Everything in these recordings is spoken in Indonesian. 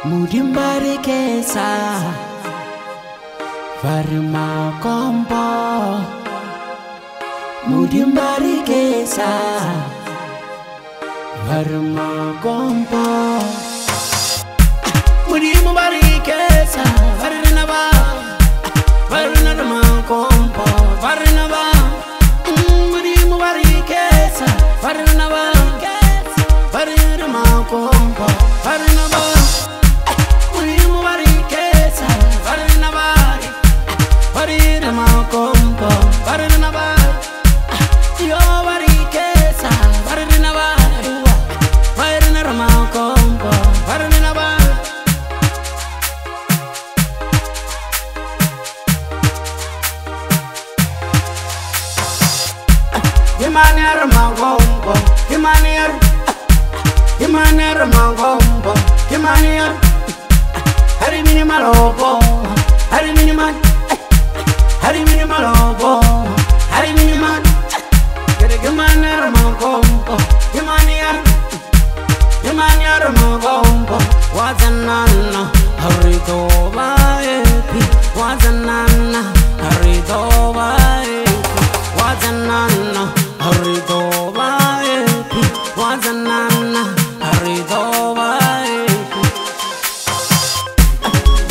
Mudimbari kesa Varma kompo Mudimbari kesa Varma kompo Mudimbari kesa Varna ba Varna kompo Varna ba imanere mangombo imanere imanere mangombo imanere hari minimal obo hari minimal eh, hari minimal obo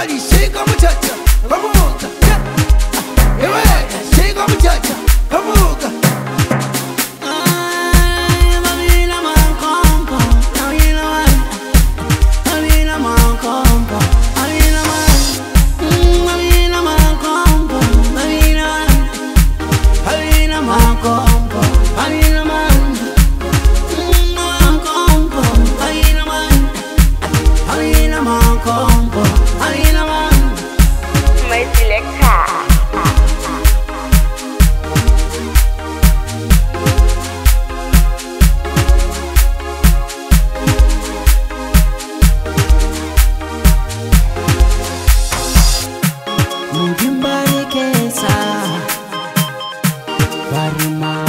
Charlie, shake on my touch. Baruma